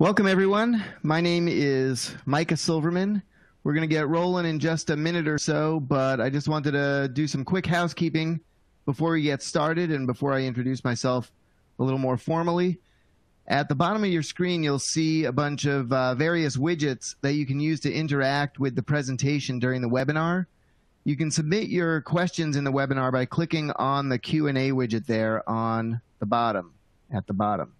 Welcome, everyone. My name is Micah Silverman. We're going to get rolling in just a minute or so, but I just wanted to do some quick housekeeping before we get started and before I introduce myself a little more formally. At the bottom of your screen, you'll see a bunch of uh, various widgets that you can use to interact with the presentation during the webinar. You can submit your questions in the webinar by clicking on the Q&A widget there on the bottom, at the bottom.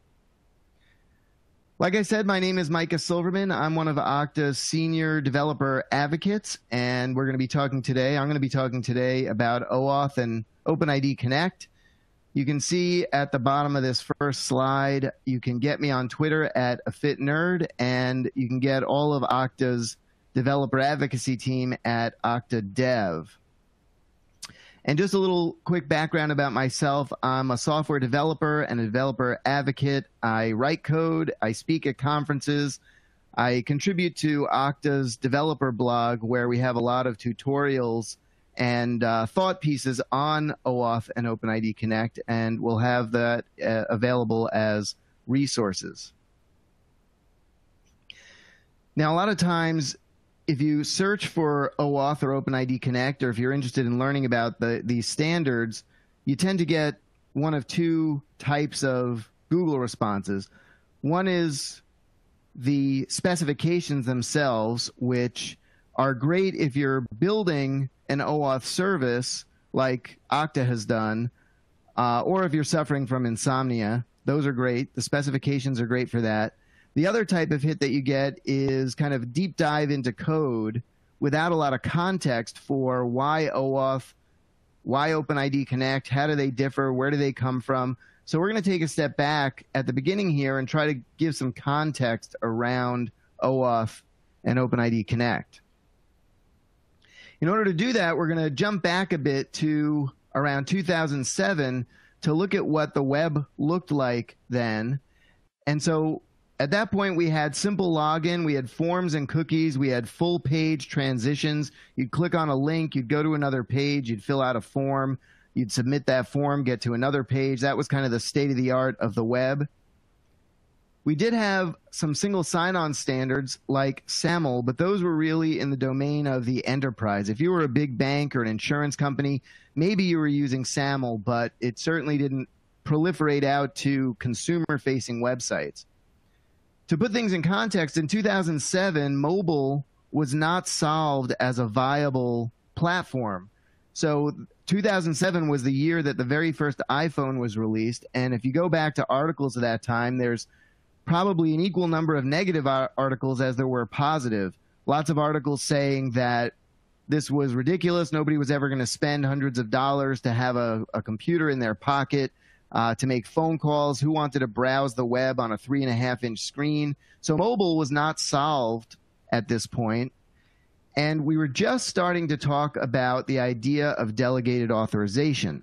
Like I said, my name is Micah Silverman. I'm one of Okta's senior developer advocates, and we're going to be talking today. I'm going to be talking today about OAuth and OpenID Connect. You can see at the bottom of this first slide, you can get me on Twitter at afitnerd, and you can get all of Okta's developer advocacy team at Okta Dev. And just a little quick background about myself I'm a software developer and a developer advocate. I write code, I speak at conferences, I contribute to Okta's developer blog where we have a lot of tutorials and uh, thought pieces on OAuth and OpenID Connect, and we'll have that uh, available as resources. Now, a lot of times if you search for OAuth or OpenID Connect, or if you're interested in learning about the, these standards, you tend to get one of two types of Google responses. One is the specifications themselves, which are great if you're building an OAuth service like Okta has done, uh, or if you're suffering from insomnia. Those are great. The specifications are great for that. The other type of hit that you get is kind of deep dive into code without a lot of context for why OAuth, why OpenID Connect, how do they differ, where do they come from. So we're going to take a step back at the beginning here and try to give some context around OAuth and OpenID Connect. In order to do that, we're going to jump back a bit to around 2007 to look at what the web looked like then. And so at that point, we had simple login, we had forms and cookies, we had full page transitions. You'd click on a link, you'd go to another page, you'd fill out a form, you'd submit that form, get to another page. That was kind of the state of the art of the web. We did have some single sign on standards like SAML, but those were really in the domain of the enterprise. If you were a big bank or an insurance company, maybe you were using SAML, but it certainly didn't proliferate out to consumer facing websites to put things in context, in 2007, mobile was not solved as a viable platform. So 2007 was the year that the very first iPhone was released. And if you go back to articles of that time, there's probably an equal number of negative articles as there were positive. Lots of articles saying that this was ridiculous. Nobody was ever going to spend hundreds of dollars to have a, a computer in their pocket uh, to make phone calls, who wanted to browse the web on a three and a half inch screen. So mobile was not solved at this point. And we were just starting to talk about the idea of delegated authorization.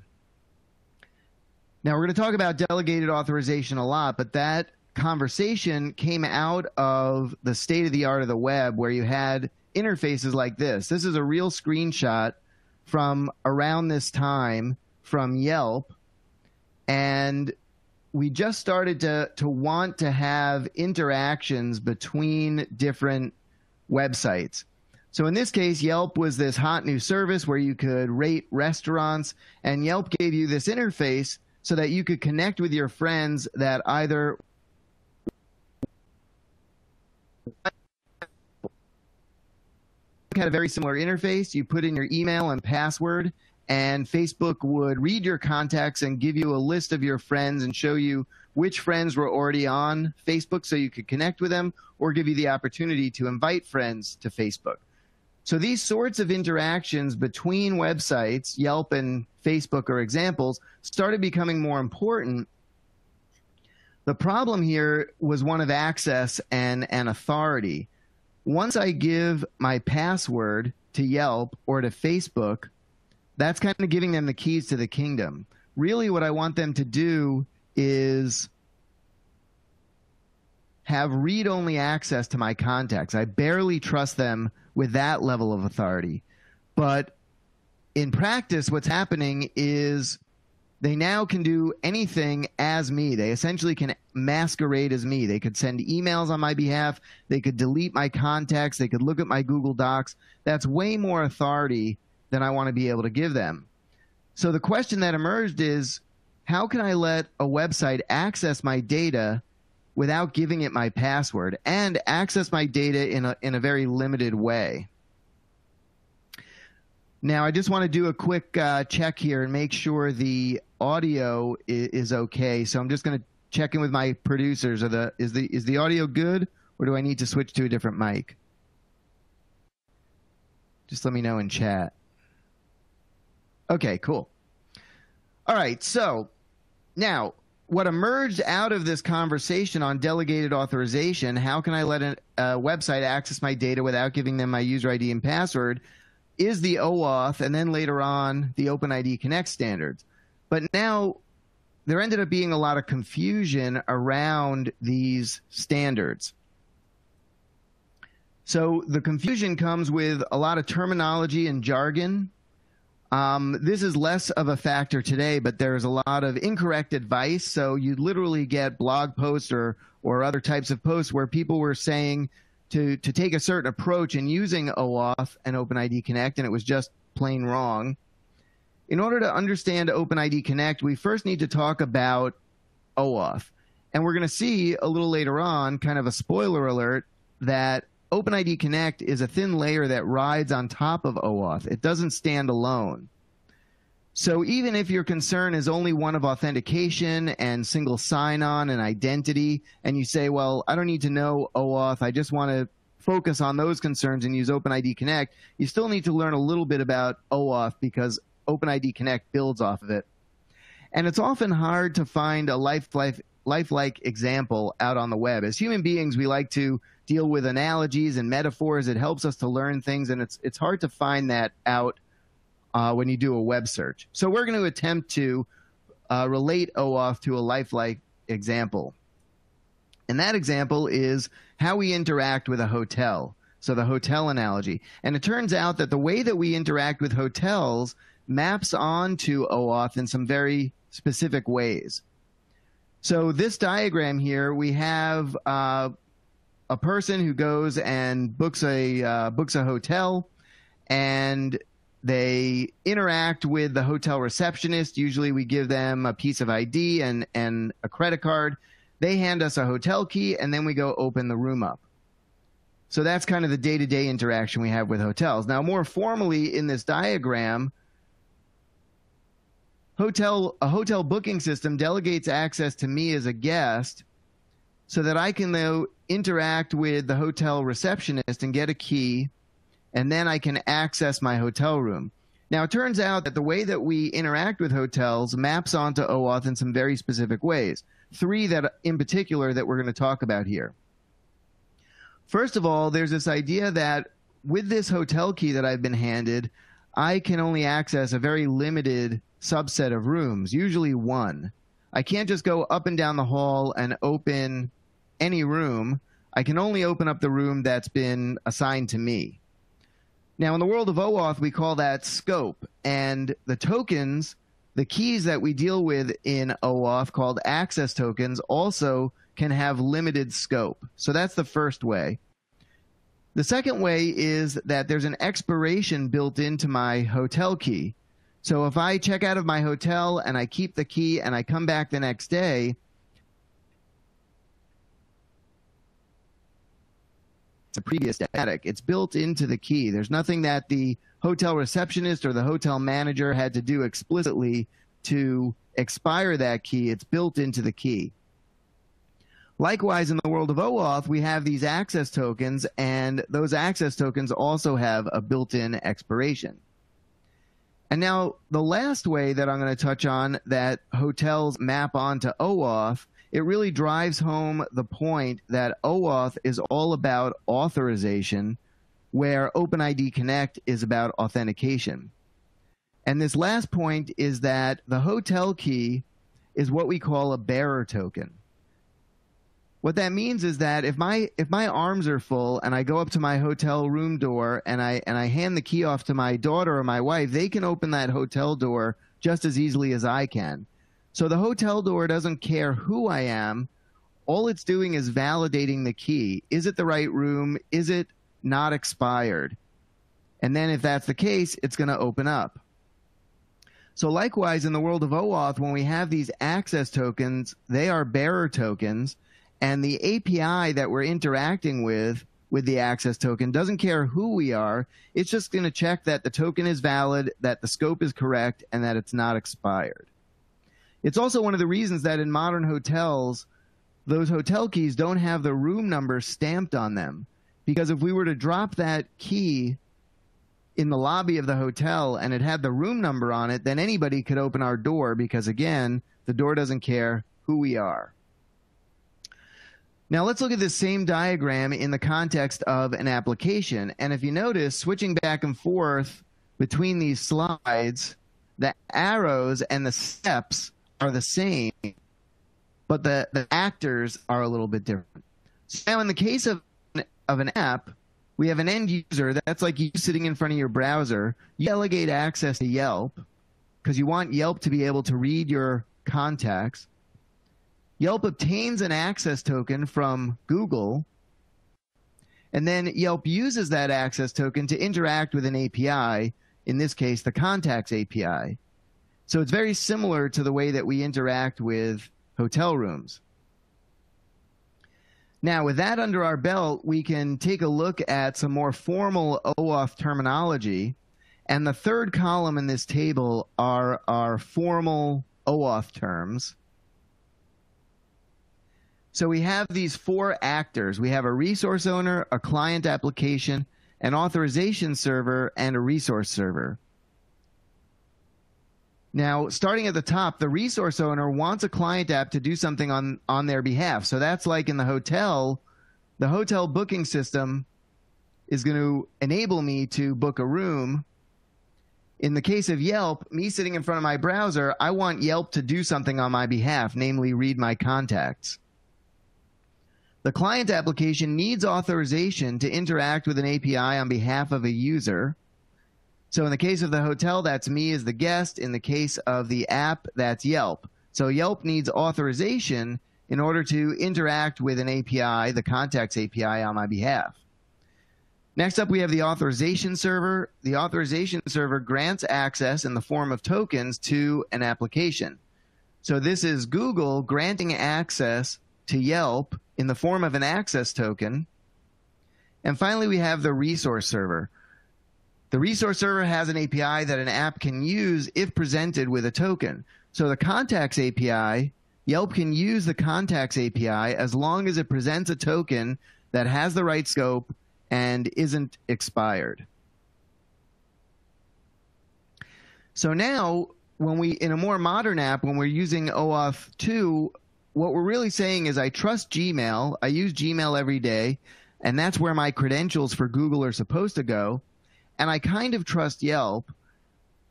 Now, we're going to talk about delegated authorization a lot, but that conversation came out of the state of the art of the web where you had interfaces like this. This is a real screenshot from around this time from Yelp and we just started to to want to have interactions between different websites. So in this case, Yelp was this hot new service where you could rate restaurants, and Yelp gave you this interface so that you could connect with your friends that either had a very similar interface. You put in your email and password, and Facebook would read your contacts and give you a list of your friends and show you which friends were already on Facebook so you could connect with them or give you the opportunity to invite friends to Facebook. So these sorts of interactions between websites, Yelp and Facebook are examples, started becoming more important. The problem here was one of access and, and authority. Once I give my password to Yelp or to Facebook, that's kind of giving them the keys to the kingdom. Really, what I want them to do is have read only access to my contacts. I barely trust them with that level of authority. But in practice, what's happening is they now can do anything as me. They essentially can masquerade as me. They could send emails on my behalf. They could delete my contacts. They could look at my Google Docs. That's way more authority than I want to be able to give them. So the question that emerged is how can I let a website access my data without giving it my password and access my data in a, in a very limited way? Now, I just want to do a quick uh, check here and make sure the audio is, is okay. So I'm just going to check in with my producers. Are the is the is the audio good, or do I need to switch to a different mic? Just let me know in chat. Okay, cool. All right, so now what emerged out of this conversation on delegated authorization, how can I let a, a website access my data without giving them my user ID and password, is the OAuth and then later on the OpenID Connect standards. But now there ended up being a lot of confusion around these standards. So the confusion comes with a lot of terminology and jargon. Um, this is less of a factor today, but there's a lot of incorrect advice. So you literally get blog posts or, or other types of posts where people were saying to, to take a certain approach in using OAuth and OpenID Connect, and it was just plain wrong. In order to understand OpenID Connect, we first need to talk about OAuth. And we're going to see a little later on, kind of a spoiler alert, that OpenID Connect is a thin layer that rides on top of OAuth. It doesn't stand alone. So even if your concern is only one of authentication and single sign-on and identity, and you say, well, I don't need to know OAuth, I just want to focus on those concerns and use OpenID Connect, you still need to learn a little bit about OAuth because OpenID Connect builds off of it. And it's often hard to find a life, life, lifelike example out on the web. As human beings, we like to deal with analogies and metaphors. It helps us to learn things, and it's it's hard to find that out uh, when you do a web search. So we're going to attempt to uh, relate OAuth to a lifelike example. And that example is how we interact with a hotel. So the hotel analogy. And it turns out that the way that we interact with hotels maps onto OAuth in some very specific ways. So this diagram here, we have uh, a person who goes and books a uh, books a hotel, and they interact with the hotel receptionist. Usually we give them a piece of ID and, and a credit card. They hand us a hotel key and then we go open the room up. So that's kind of the day to day interaction we have with hotels. Now, more formally in this diagram, hotel a hotel booking system delegates access to me as a guest so that I can interact with the hotel receptionist and get a key and then I can access my hotel room. Now, it turns out that the way that we interact with hotels maps onto OAuth in some very specific ways. Three that, in particular, that we're going to talk about here. First of all, there's this idea that with this hotel key that I've been handed, I can only access a very limited subset of rooms, usually one. I can't just go up and down the hall and open any room. I can only open up the room that's been assigned to me. Now, in the world of OAuth, we call that scope. And the tokens, the keys that we deal with in OAuth called access tokens, also can have limited scope. So that's the first way. The second way is that there's an expiration built into my hotel key. So if I check out of my hotel and I keep the key and I come back the next day, the previous static. It's built into the key. There's nothing that the hotel receptionist or the hotel manager had to do explicitly to expire that key. It's built into the key. Likewise, in the world of OAuth, we have these access tokens, and those access tokens also have a built-in expiration. And now, the last way that I'm going to touch on that hotels map onto OAuth it really drives home the point that OAuth is all about authorization, where OpenID Connect is about authentication. And this last point is that the hotel key is what we call a bearer token. What that means is that if my if my arms are full and I go up to my hotel room door and I and I hand the key off to my daughter or my wife, they can open that hotel door just as easily as I can. So the hotel door doesn't care who I am. All it's doing is validating the key. Is it the right room? Is it not expired? And then if that's the case, it's going to open up. So likewise, in the world of OAuth, when we have these access tokens, they are bearer tokens, and the API that we're interacting with with the access token doesn't care who we are. It's just going to check that the token is valid, that the scope is correct, and that it's not expired. It's also one of the reasons that in modern hotels, those hotel keys don't have the room number stamped on them. Because if we were to drop that key in the lobby of the hotel and it had the room number on it, then anybody could open our door because, again, the door doesn't care who we are. Now let's look at this same diagram in the context of an application. And if you notice, switching back and forth between these slides, the arrows and the steps are the same, but the, the actors are a little bit different. So now in the case of, of an app, we have an end user that's like you sitting in front of your browser. You delegate access to Yelp because you want Yelp to be able to read your contacts. Yelp obtains an access token from Google, and then Yelp uses that access token to interact with an API, in this case, the Contacts API. So it's very similar to the way that we interact with hotel rooms. Now, with that under our belt, we can take a look at some more formal OAuth terminology. And the third column in this table are our formal OAuth terms. So we have these four actors. We have a resource owner, a client application, an authorization server, and a resource server. Now, starting at the top, the resource owner wants a client app to do something on, on their behalf. So that's like in the hotel, the hotel booking system is going to enable me to book a room. In the case of Yelp, me sitting in front of my browser, I want Yelp to do something on my behalf, namely read my contacts. The client application needs authorization to interact with an API on behalf of a user. So in the case of the hotel, that's me as the guest. In the case of the app, that's Yelp. So Yelp needs authorization in order to interact with an API, the contacts API on my behalf. Next up, we have the authorization server. The authorization server grants access in the form of tokens to an application. So this is Google granting access to Yelp in the form of an access token. And finally, we have the resource server. The resource server has an API that an app can use if presented with a token. So the contacts API, Yelp can use the contacts API as long as it presents a token that has the right scope and isn't expired. So now, when we, in a more modern app, when we're using OAuth 2, what we're really saying is I trust Gmail. I use Gmail every day, and that's where my credentials for Google are supposed to go. And I kind of trust Yelp.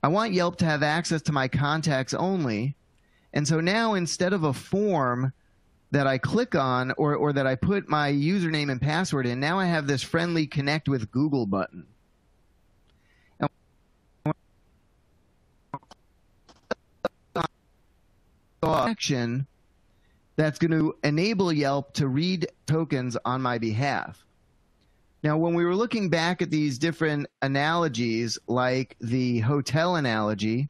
I want Yelp to have access to my contacts only. And so now instead of a form that I click on or, or that I put my username and password in, now I have this friendly connect with Google button. action that's going to enable Yelp to read tokens on my behalf. Now, when we were looking back at these different analogies, like the hotel analogy,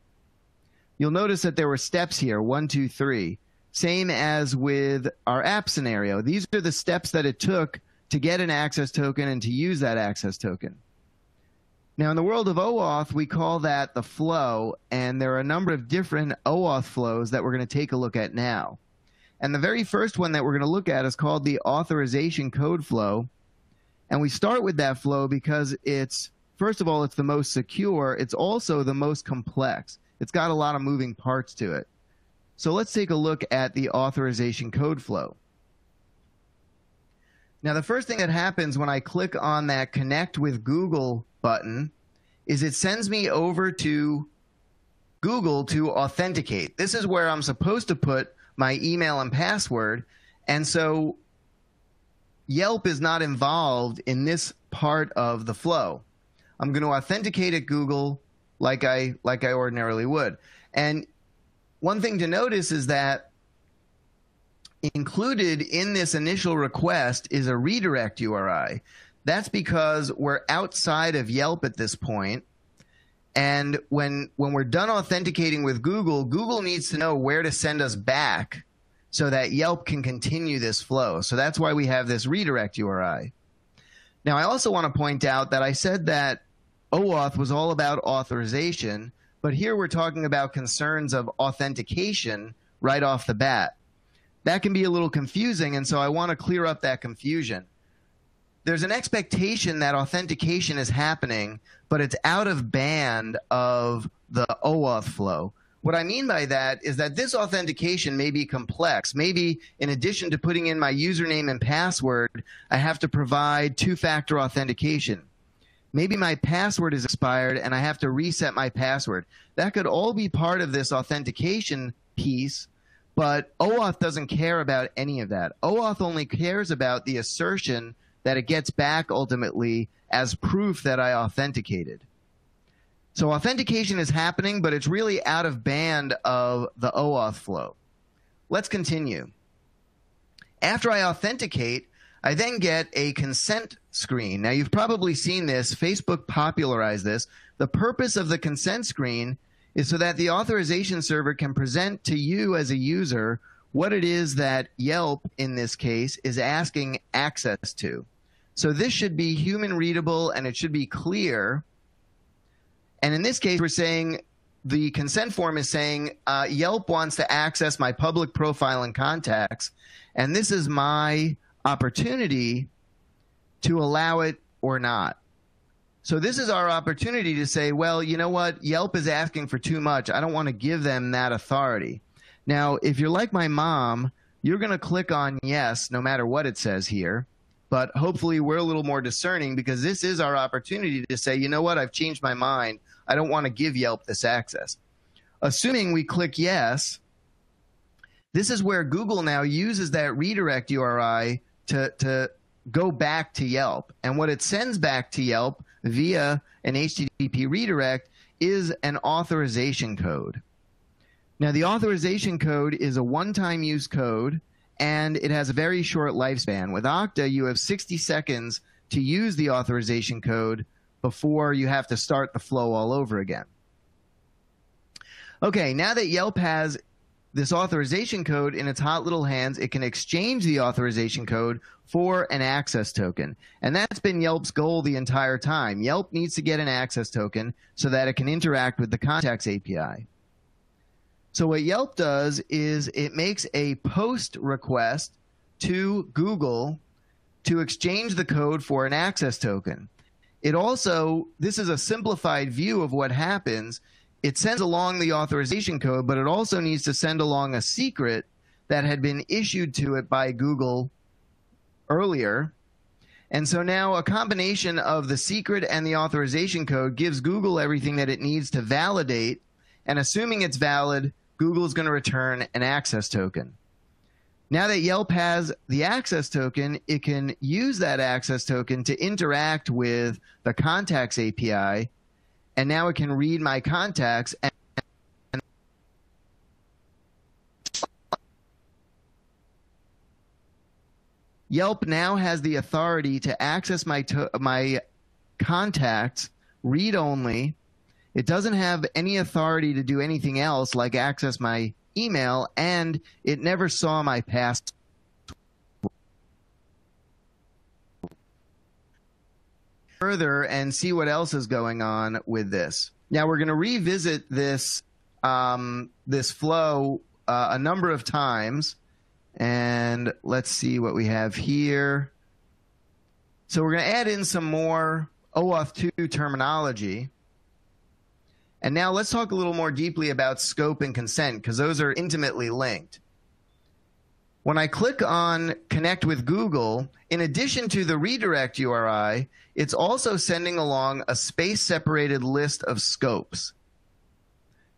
you'll notice that there were steps here one, two, three. Same as with our app scenario. These are the steps that it took to get an access token and to use that access token. Now, in the world of OAuth, we call that the flow, and there are a number of different OAuth flows that we're going to take a look at now. And the very first one that we're going to look at is called the authorization code flow. And we start with that flow because it's, first of all, it's the most secure. It's also the most complex. It's got a lot of moving parts to it. So let's take a look at the authorization code flow. Now, the first thing that happens when I click on that connect with Google button is it sends me over to Google to authenticate. This is where I'm supposed to put my email and password. And so Yelp is not involved in this part of the flow. I'm going to authenticate at Google like I like I ordinarily would. And one thing to notice is that included in this initial request is a redirect URI. That's because we're outside of Yelp at this point, and when when we're done authenticating with Google, Google needs to know where to send us back so that Yelp can continue this flow. So that's why we have this redirect URI. Now, I also want to point out that I said that OAuth was all about authorization, but here we're talking about concerns of authentication right off the bat that can be a little confusing. And so I want to clear up that confusion. There's an expectation that authentication is happening, but it's out of band of the OAuth flow. What I mean by that is that this authentication may be complex. Maybe in addition to putting in my username and password, I have to provide two factor authentication. Maybe my password is expired and I have to reset my password. That could all be part of this authentication piece but OAuth doesn't care about any of that. OAuth only cares about the assertion that it gets back ultimately as proof that I authenticated. So authentication is happening, but it's really out of band of the OAuth flow. Let's continue. After I authenticate, I then get a consent screen. Now, you've probably seen this. Facebook popularized this. The purpose of the consent screen is so that the authorization server can present to you as a user what it is that Yelp, in this case, is asking access to. So this should be human readable and it should be clear. And in this case, we're saying the consent form is saying uh, Yelp wants to access my public profile and contacts, and this is my opportunity to allow it or not. So this is our opportunity to say, well, you know what? Yelp is asking for too much. I don't want to give them that authority. Now, if you're like my mom, you're going to click on yes, no matter what it says here. But hopefully, we're a little more discerning because this is our opportunity to say, you know what? I've changed my mind. I don't want to give Yelp this access. Assuming we click yes, this is where Google now uses that redirect URI to, to go back to Yelp. And what it sends back to Yelp via an HTTP redirect is an authorization code. Now, the authorization code is a one time use code and it has a very short lifespan. With Okta, you have 60 seconds to use the authorization code before you have to start the flow all over again. Okay, now that Yelp has this authorization code in its hot little hands, it can exchange the authorization code for an access token. And that's been Yelp's goal the entire time. Yelp needs to get an access token so that it can interact with the contacts API. So what Yelp does is it makes a post request to Google to exchange the code for an access token. It also, this is a simplified view of what happens it sends along the authorization code, but it also needs to send along a secret that had been issued to it by Google earlier. And so now a combination of the secret and the authorization code gives Google everything that it needs to validate. And assuming it's valid, Google is going to return an access token. Now that Yelp has the access token, it can use that access token to interact with the contacts API and now it can read my contacts and Yelp now has the authority to access my to- my contacts read only. It doesn't have any authority to do anything else like access my email and it never saw my past further and see what else is going on with this. Now we're going to revisit this um, this flow uh, a number of times, and let's see what we have here. So we're going to add in some more OAuth 2 terminology. And now let's talk a little more deeply about scope and consent because those are intimately linked. When I click on connect with Google, in addition to the redirect URI, it's also sending along a space separated list of scopes.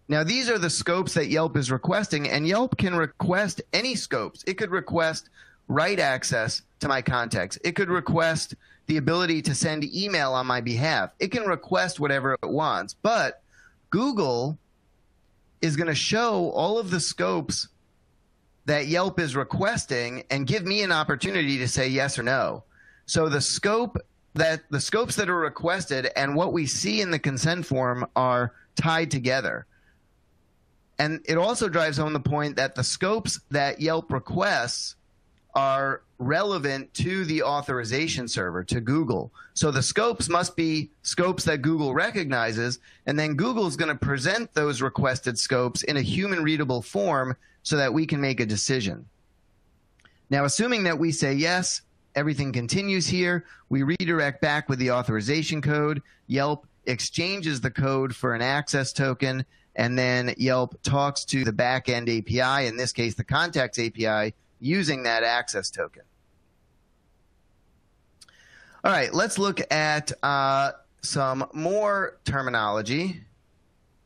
Now, these are the scopes that Yelp is requesting, and Yelp can request any scopes. It could request write access to my contacts. It could request the ability to send email on my behalf. It can request whatever it wants. But Google is going to show all of the scopes that Yelp is requesting and give me an opportunity to say yes or no. So the scope that the scopes that are requested and what we see in the consent form are tied together. And it also drives home the point that the scopes that Yelp requests are relevant to the authorization server, to Google. So the scopes must be scopes that Google recognizes, and then Google is going to present those requested scopes in a human readable form so that we can make a decision. Now, assuming that we say yes, everything continues here, we redirect back with the authorization code. Yelp exchanges the code for an access token, and then Yelp talks to the backend API, in this case, the contacts API, using that access token. All right, let's look at uh, some more terminology.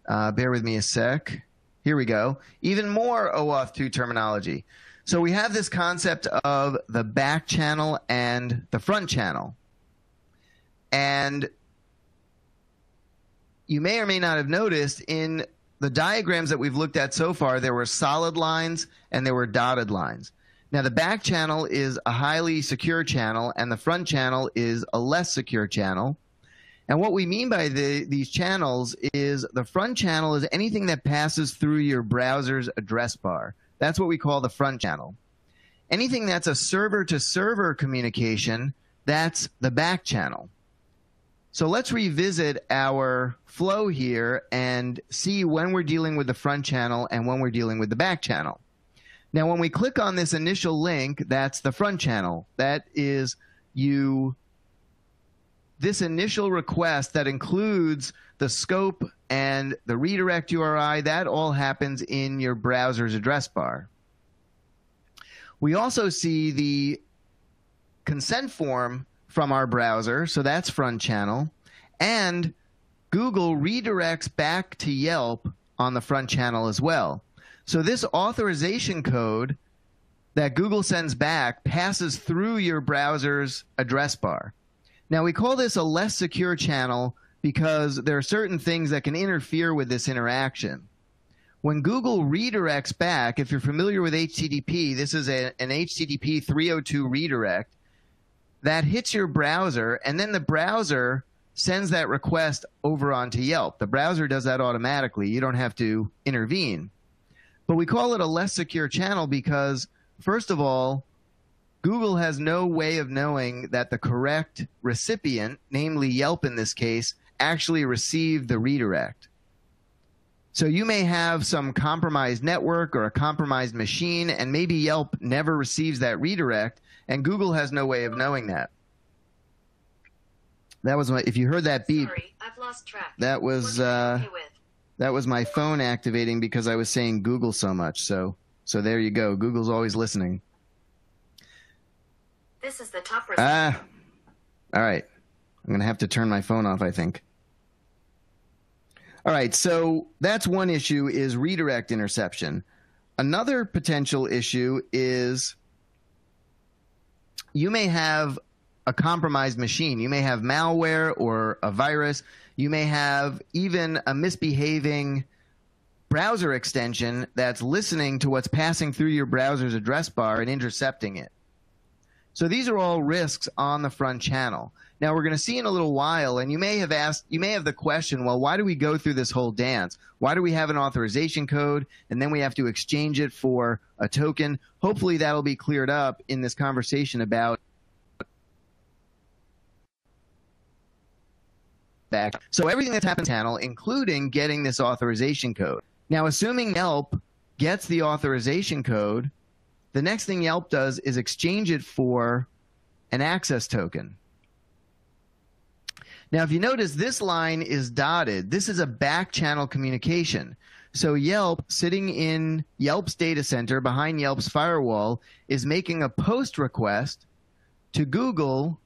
Uh, bear with me a sec. Here we go. Even more OAuth 2 terminology. So we have this concept of the back channel and the front channel. And you may or may not have noticed in the diagrams that we've looked at so far, there were solid lines and there were dotted lines. Now, the back channel is a highly secure channel, and the front channel is a less secure channel. And what we mean by the, these channels is the front channel is anything that passes through your browser's address bar. That's what we call the front channel. Anything that's a server to server communication, that's the back channel. So let's revisit our flow here and see when we're dealing with the front channel and when we're dealing with the back channel. Now, when we click on this initial link, that's the front channel. That is you, this initial request that includes the scope and the redirect URI, that all happens in your browser's address bar. We also see the consent form from our browser, so that's front channel, and Google redirects back to Yelp on the front channel as well. So this authorization code that Google sends back passes through your browser's address bar. Now we call this a less secure channel because there are certain things that can interfere with this interaction. When Google redirects back, if you're familiar with HTTP, this is a, an HTTP 302 redirect that hits your browser, and then the browser sends that request over onto Yelp. The browser does that automatically. You don't have to intervene. But we call it a less secure channel because, first of all, Google has no way of knowing that the correct recipient, namely Yelp in this case, actually received the redirect. So you may have some compromised network or a compromised machine, and maybe Yelp never receives that redirect, and Google has no way of knowing that. That was my. If you heard that beep, Sorry, I've lost track. that was uh, that was my phone activating because I was saying Google so much. So so there you go. Google's always listening. This is the top result. Ah, all right. I'm gonna have to turn my phone off. I think. All right. So that's one issue is redirect interception. Another potential issue is you may have a compromised machine. You may have malware or a virus you may have even a misbehaving browser extension that's listening to what's passing through your browser's address bar and intercepting it. So these are all risks on the front channel. Now we're going to see in a little while, and you may have asked, you may have the question, well, why do we go through this whole dance? Why do we have an authorization code and then we have to exchange it for a token? Hopefully that'll be cleared up in this conversation about back. So everything that's happened channel, including getting this authorization code. Now, assuming Yelp gets the authorization code, the next thing Yelp does is exchange it for an access token. Now, if you notice, this line is dotted. This is a back channel communication. So Yelp, sitting in Yelp's data center behind Yelp's firewall, is making a post request to Google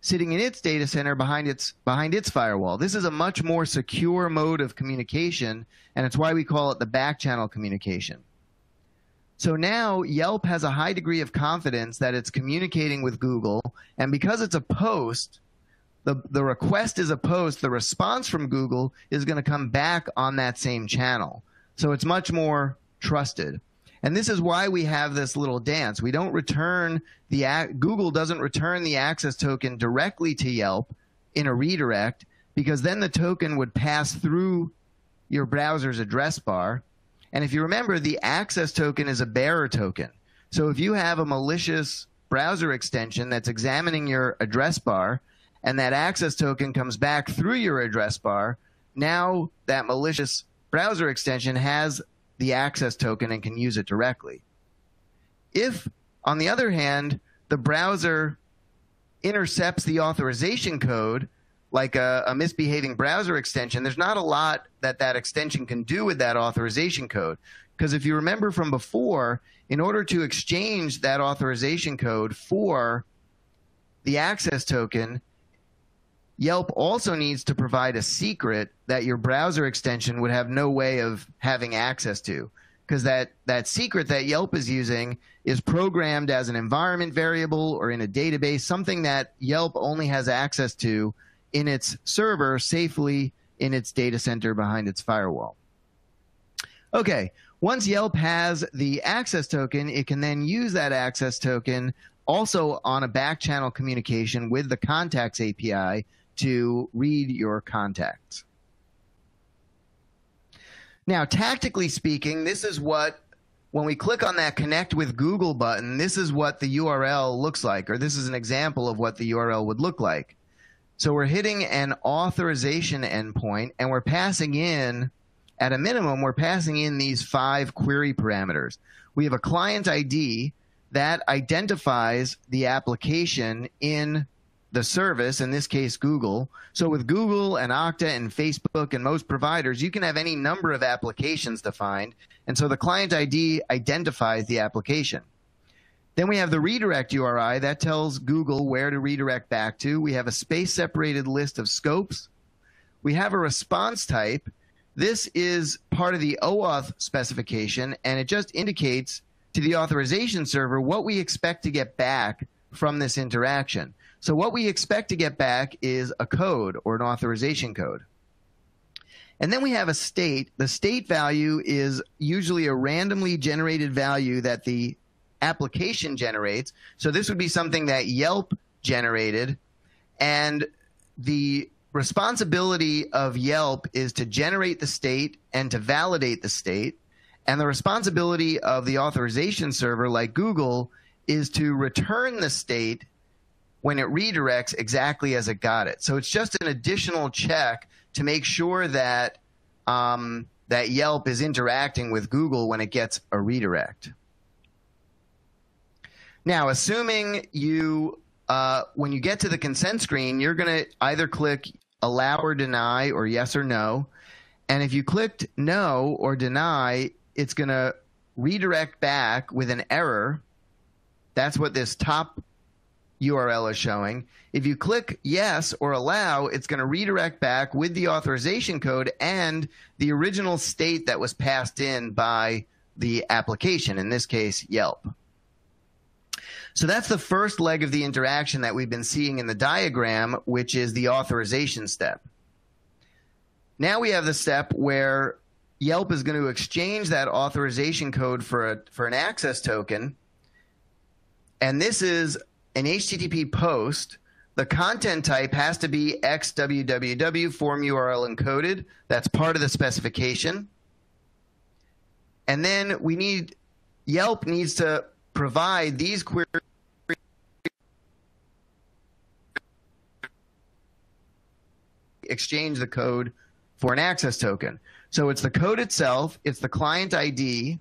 sitting in its data center behind its behind its firewall. This is a much more secure mode of communication, and it's why we call it the back channel communication. So now Yelp has a high degree of confidence that it's communicating with Google, and because it's a post, the, the request is a post, the response from Google is going to come back on that same channel. So it's much more trusted. And this is why we have this little dance. We don't return the Google doesn't return the access token directly to Yelp in a redirect because then the token would pass through your browser's address bar. And if you remember, the access token is a bearer token. So if you have a malicious browser extension that's examining your address bar and that access token comes back through your address bar, now that malicious browser extension has the access token and can use it directly. If, on the other hand, the browser intercepts the authorization code, like a, a, misbehaving browser extension, there's not a lot that that extension can do with that authorization code. Because if you remember from before, in order to exchange that authorization code for the access token, Yelp also needs to provide a secret that your browser extension would have no way of having access to. Because that, that secret that Yelp is using is programmed as an environment variable or in a database, something that Yelp only has access to in its server safely in its data center behind its firewall. Okay, once Yelp has the access token, it can then use that access token also on a back channel communication with the contacts API to read your contacts. Now, tactically speaking, this is what, when we click on that connect with Google button, this is what the URL looks like, or this is an example of what the URL would look like. So we're hitting an authorization endpoint and we're passing in, at a minimum, we're passing in these five query parameters. We have a client ID that identifies the application in the service, in this case, Google. So with Google and Okta and Facebook and most providers, you can have any number of applications defined. And so the client ID identifies the application. Then we have the redirect URI that tells Google where to redirect back to. We have a space separated list of scopes. We have a response type. This is part of the OAuth specification, and it just indicates to the authorization server what we expect to get back from this interaction. So what we expect to get back is a code or an authorization code. And then we have a state. The state value is usually a randomly generated value that the application generates. So this would be something that Yelp generated. And the responsibility of Yelp is to generate the state and to validate the state. And the responsibility of the authorization server, like Google, is to return the state when it redirects exactly as it got it. So it's just an additional check to make sure that um, that Yelp is interacting with Google when it gets a redirect. Now, assuming you uh, when you get to the consent screen, you're going to either click allow or deny or yes or no. And if you clicked no or deny, it's going to redirect back with an error. That's what this top URL is showing. If you click yes or allow, it's going to redirect back with the authorization code and the original state that was passed in by the application, in this case, Yelp. So that's the first leg of the interaction that we've been seeing in the diagram, which is the authorization step. Now we have the step where Yelp is going to exchange that authorization code for a, for an access token. And this is an HTTP post, the content type has to be XWWW form URL encoded. That's part of the specification. And then we need Yelp needs to provide these queries exchange the code for an access token. So it's the code itself, it's the client ID,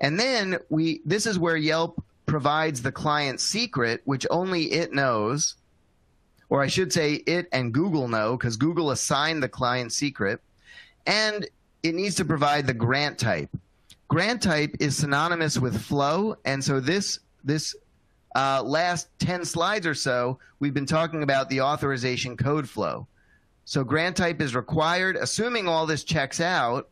and then we this is where Yelp provides the client secret, which only it knows, or I should say it and Google know because Google assigned the client secret, and it needs to provide the grant type. Grant type is synonymous with flow, and so this this uh, last 10 slides or so, we've been talking about the authorization code flow. So grant type is required. Assuming all this checks out,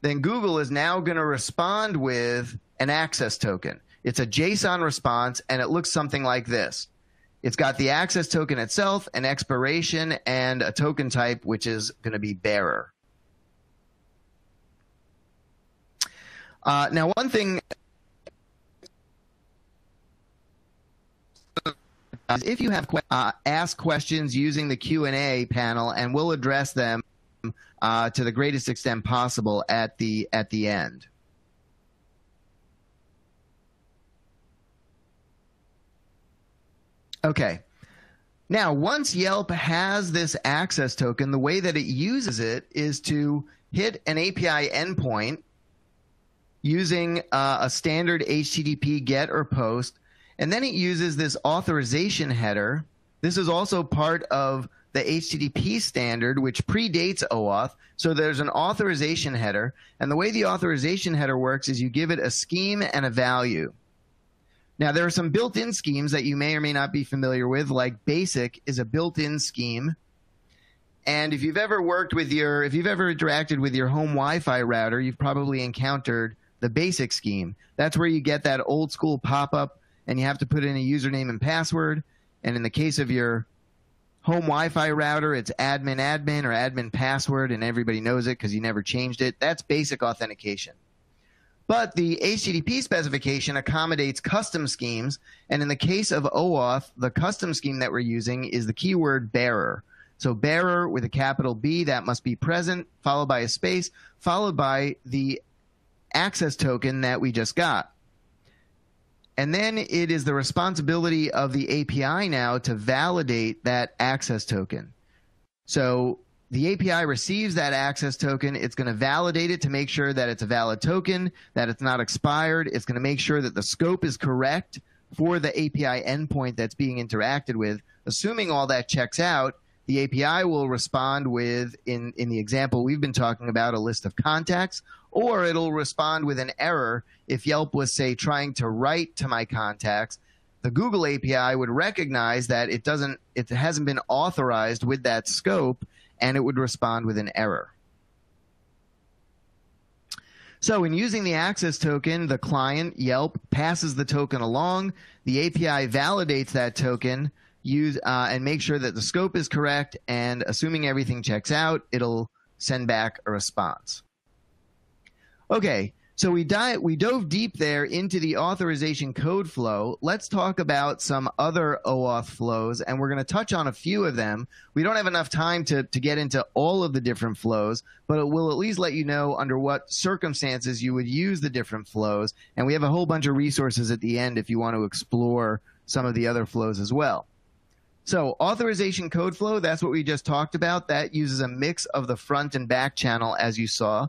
then Google is now going to respond with an access token. It's a JSON response, and it looks something like this. It's got the access token itself, an expiration, and a token type, which is going to be bearer. Uh, now, one thing if you have uh, ask questions using the Q&A panel and we'll address them uh, to the greatest extent possible at the at the end. Okay. Now, once Yelp has this access token, the way that it uses it is to hit an API endpoint using uh, a standard HTTP GET or POST, and then it uses this authorization header. This is also part of the HTTP standard, which predates OAuth. So there's an authorization header. And the way the authorization header works is you give it a scheme and a value. Now, there are some built in schemes that you may or may not be familiar with, like BASIC is a built in scheme. And if you've ever worked with your, if you've ever interacted with your home Wi Fi router, you've probably encountered the BASIC scheme. That's where you get that old school pop up and you have to put in a username and password. And in the case of your home Wi-Fi router, it's admin admin or admin password, and everybody knows it because you never changed it. That's basic authentication. But the HTTP specification accommodates custom schemes, and in the case of OAuth, the custom scheme that we're using is the keyword bearer. So bearer with a capital B, that must be present, followed by a space, followed by the access token that we just got. And then it is the responsibility of the API now to validate that access token. So the API receives that access token. It's going to validate it to make sure that it's a valid token, that it's not expired. It's going to make sure that the scope is correct for the API endpoint that's being interacted with. Assuming all that checks out, the API will respond with, in, in the example we've been talking about, a list of contacts, or it'll respond with an error if Yelp was, say, trying to write to my contacts. The Google API would recognize that it doesn't, it hasn't been authorized with that scope, and it would respond with an error. So, in using the access token, the client, Yelp, passes the token along. The API validates that token use uh, and make sure that the scope is correct. And assuming everything checks out, it'll send back a response. Okay, so we, di- we dove deep there into the authorization code flow. Let's talk about some other OAuth flows, and we're going to touch on a few of them. We don't have enough time to, to get into all of the different flows, but it will at least let you know under what circumstances you would use the different flows. And we have a whole bunch of resources at the end if you want to explore some of the other flows as well. So authorization code flow, that's what we just talked about. That uses a mix of the front and back channel, as you saw.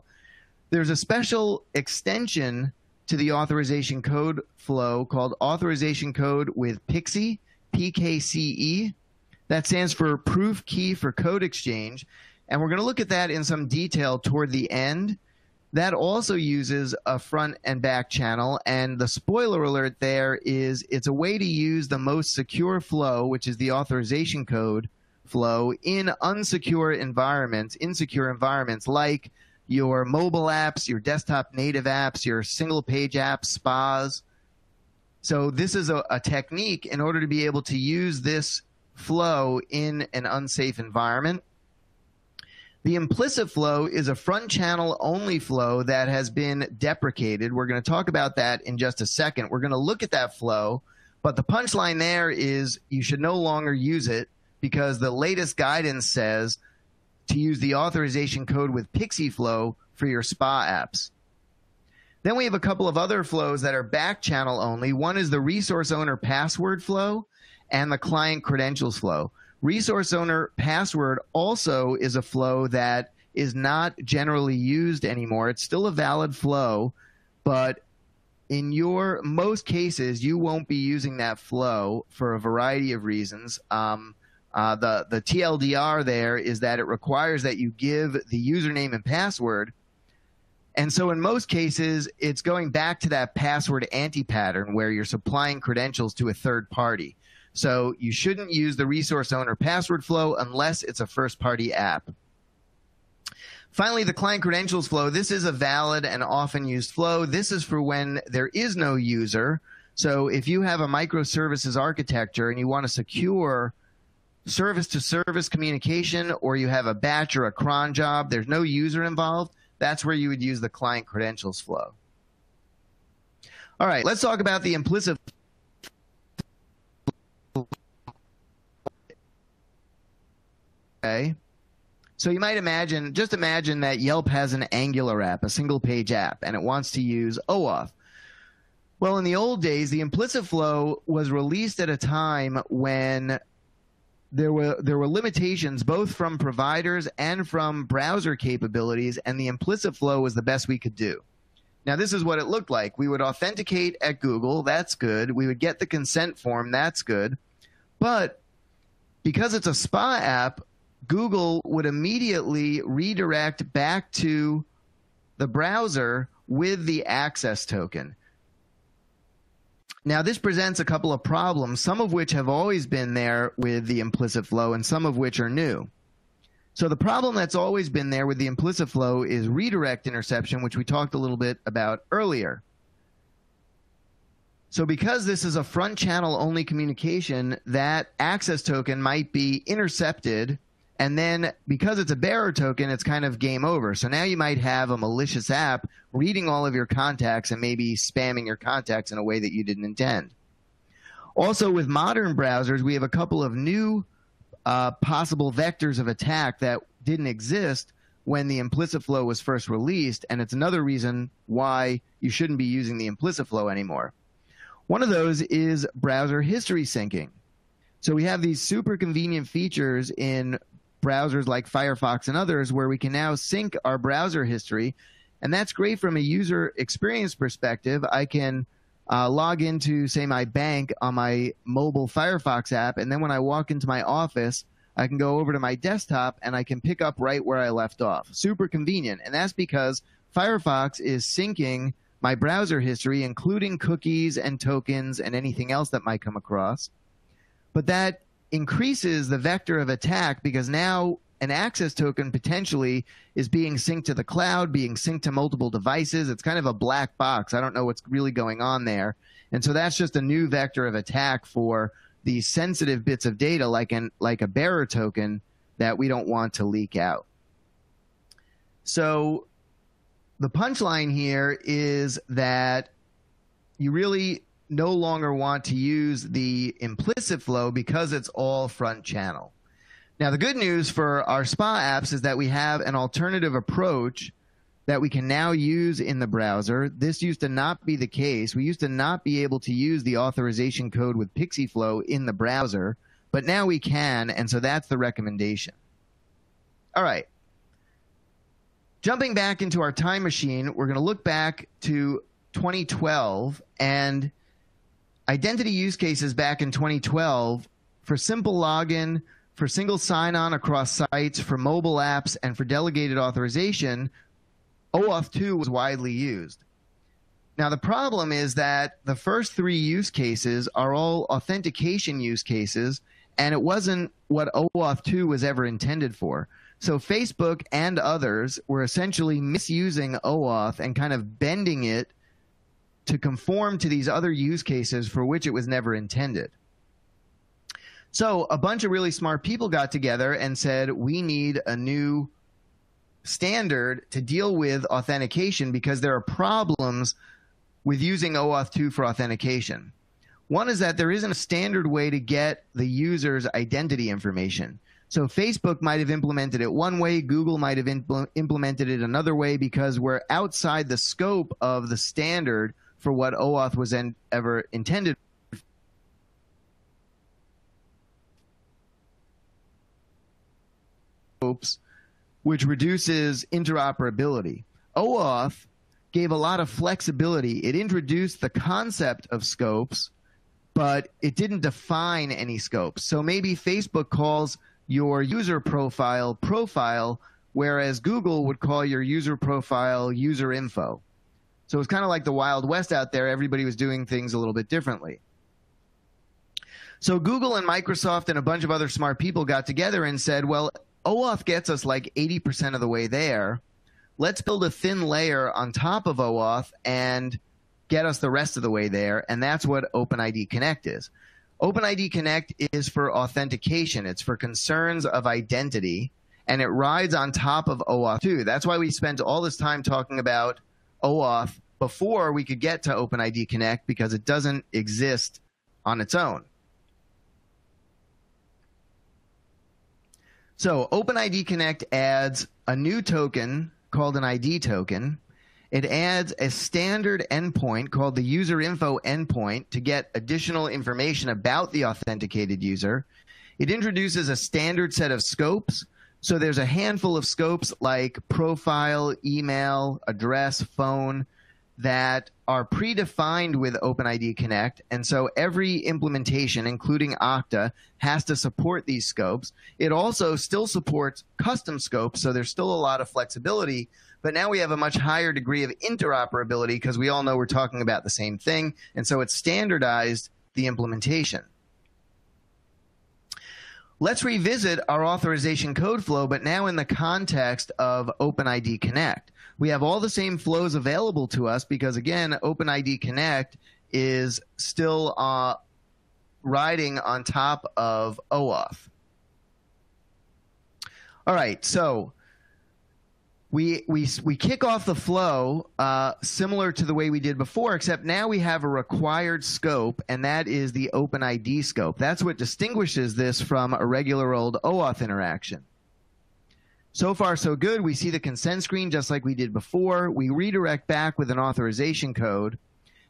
There's a special extension to the authorization code flow called authorization code with PKCE, PKCE. That stands for Proof Key for Code Exchange. And we're going to look at that in some detail toward the end. That also uses a front and back channel. And the spoiler alert there is it's a way to use the most secure flow, which is the authorization code flow, in unsecure environments, insecure environments like your mobile apps, your desktop native apps, your single page apps, spas. So this is a, a technique in order to be able to use this flow in an unsafe environment. The implicit flow is a front channel only flow that has been deprecated. We're going to talk about that in just a second. We're going to look at that flow, but the punchline there is you should no longer use it because the latest guidance says to use the authorization code with PKCE Flow for your spa apps. Then we have a couple of other flows that are back channel only. One is the resource owner password flow and the client credentials flow. Resource owner password also is a flow that is not generally used anymore. It's still a valid flow, but in your most cases, you won't be using that flow for a variety of reasons. Um, uh, the the TLDR there is that it requires that you give the username and password, and so in most cases, it's going back to that password anti pattern where you're supplying credentials to a third party. So you shouldn't use the resource owner password flow unless it's a first party app. Finally, the client credentials flow. This is a valid and often used flow. This is for when there is no user. So if you have a microservices architecture and you want to secure service to service communication or you have a batch or a cron job, there's no user involved, that's where you would use the client credentials flow. All right, let's talk about the implicit. Okay. So you might imagine, just imagine that Yelp has an Angular app, a single page app, and it wants to use OAuth. Well, in the old days, the implicit flow was released at a time when there were there were limitations both from providers and from browser capabilities, and the implicit flow was the best we could do. Now, this is what it looked like. We would authenticate at Google, that's good. We would get the consent form, that's good. But because it's a spa app, Google would immediately redirect back to the browser with the access token. Now, this presents a couple of problems, some of which have always been there with the implicit flow and some of which are new. So, the problem that's always been there with the implicit flow is redirect interception, which we talked a little bit about earlier. So, because this is a front channel only communication, that access token might be intercepted and then because it's a bearer token, it's kind of game over. So now you might have a malicious app reading all of your contacts and maybe spamming your contacts in a way that you didn't intend. Also, with modern browsers, we have a couple of new uh, possible vectors of attack that didn't exist when the implicit flow was first released, and it's another reason why you shouldn't be using the implicit flow anymore. One of those is browser history syncing. So we have these super convenient features in browsers like Firefox and others where we can now sync our browser history. And that's great from a user experience perspective. I can uh, log into, say, my bank on my mobile Firefox app. And then when I walk into my office, I can go over to my desktop and I can pick up right where I left off. Super convenient. And that's because Firefox is syncing my browser history, including cookies and tokens and anything else that might come across. But that increases the vector of attack because now an access token potentially is being synced to the cloud, being synced to multiple devices. It's kind of a black box. I don't know what's really going on there. And so that's just a new vector of attack for these sensitive bits of data like an like a bearer token that we don't want to leak out. So the punchline here is that you really no longer want to use the implicit flow because it's all front channel. Now, the good news for our spa apps is that we have an alternative approach that we can now use in the browser. This used to not be the case. We used to not be able to use the authorization code with PixieFlow in the browser, but now we can, and so that's the recommendation. All right. Jumping back into our time machine, we're going to look back to 2012 and identity use cases back in 2012 for simple login, for single sign on across sites, for mobile apps, and for delegated authorization, OAuth 2 was widely used. Now, the problem is that the first three use cases are all authentication use cases, and it wasn't what OAuth 2 was ever intended for. So, Facebook and others were essentially misusing OAuth and kind of bending it to conform to these other use cases for which it was never intended. So a bunch of really smart people got together and said, we need a new standard to deal with authentication because there are problems with using OAuth 2 for authentication. One is that there isn't a standard way to get the user's identity information. So Facebook might have implemented it one way, Google might have impl- implemented it another way because we're outside the scope of the standard for what OAuth was en- ever intended which reduces interoperability. OAuth gave a lot of flexibility. It introduced the concept of scopes, but it didn't define any scopes. So maybe Facebook calls your user profile profile, whereas Google would call your user profile user info. So it was kind of like the Wild West out there. Everybody was doing things a little bit differently. So Google and Microsoft and a bunch of other smart people got together and said, well, OAuth gets us like 80% of the way there. Let's build a thin layer on top of OAuth and get us the rest of the way there. And that's what OpenID Connect is. OpenID Connect is for authentication. It's for concerns of identity and it rides on top of OAuth 2. That's why we spent all this time talking about OAuth before we could get to OpenID Connect because it doesn't exist on its own. So OpenID Connect adds a new token called an ID token. It adds a standard endpoint called the user info endpoint to get additional information about the authenticated user. It introduces a standard set of scopes. So there's a handful of scopes like profile, email, address, phone that are predefined with OpenID Connect. And so every implementation, including Okta, has to support these scopes. It also still supports custom scopes, so there's still a lot of flexibility. But now we have a much higher degree of interoperability because we all know we're talking about the same thing. And so it's standardized the implementation. Let's revisit our authorization code flow, but now in the context of OpenID Connect. We have all the same flows available to us because, again, OpenID Connect is still uh, riding on top of OAuth. All right, so we we we kick off the flow uh, similar to the way we did before, except now we have a required scope, and that is the OpenID scope. That's what distinguishes this from a regular old OAuth interaction. So far, so good. We see the consent screen just like we did before. We redirect back with an authorization code.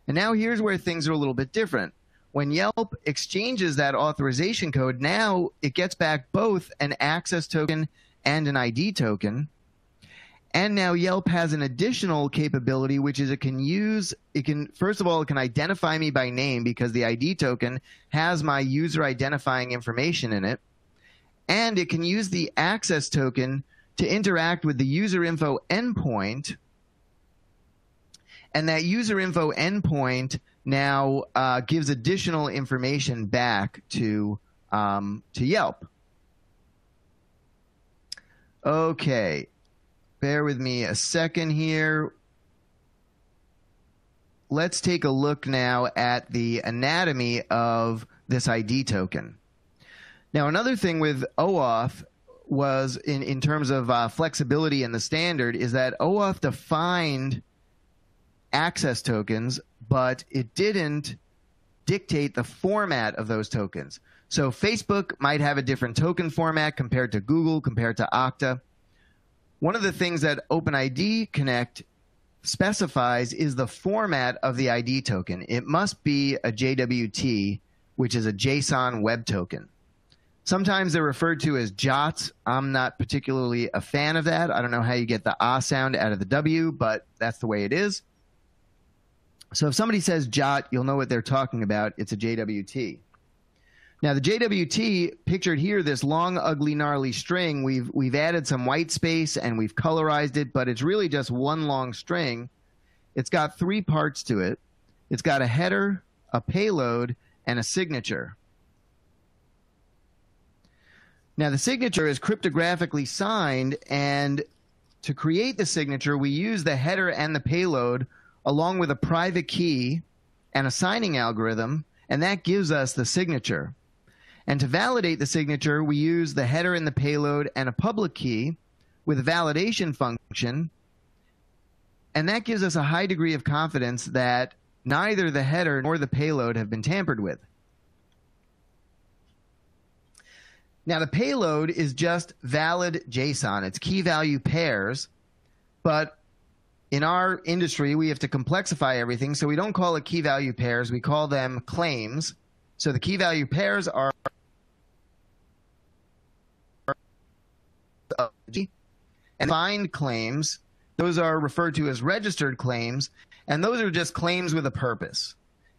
And now here's where things are a little bit different. When Yelp exchanges that authorization code, now it gets back both an access token and an ID token. And now Yelp has an additional capability, which is it can use, it can, first of all, it can identify me by name because the ID token has my user identifying information in it. And it can use the access token to interact with the user info endpoint. And that user info endpoint now uh, gives additional information back to, um, to Yelp. Okay, bear with me a second here. Let's take a look now at the anatomy of this ID token. Now, another thing with OAuth was in, in terms of uh, flexibility in the standard is that OAuth defined access tokens, but it didn't dictate the format of those tokens. So Facebook might have a different token format compared to Google, compared to Okta. One of the things that OpenID Connect specifies is the format of the ID token. It must be a JWT, which is a JSON web token. Sometimes they're referred to as JOTs. I'm not particularly a fan of that. I don't know how you get the ah sound out of the W, but that's the way it is. So if somebody says JOT, you'll know what they're talking about. It's a JWT. Now the JWT pictured here, this long, ugly, gnarly string, we've we've added some white space and we've colorized it, but it's really just one long string. It's got three parts to it. It's got a header, a payload, and a signature. Now the signature is cryptographically signed, and to create the signature, we use the header and the payload along with a private key and a signing algorithm, and that gives us the signature. And to validate the signature, we use the header and the payload and a public key with a validation function. And that gives us a high degree of confidence that neither the header nor the payload have been tampered with. Now, the payload is just valid JSON, it's key value pairs, but in our industry, we have to complexify everything, so we don't call it key value pairs, we call them claims. So the key value pairs are and find claims. Those are referred to as registered claims, and those are just claims with a purpose.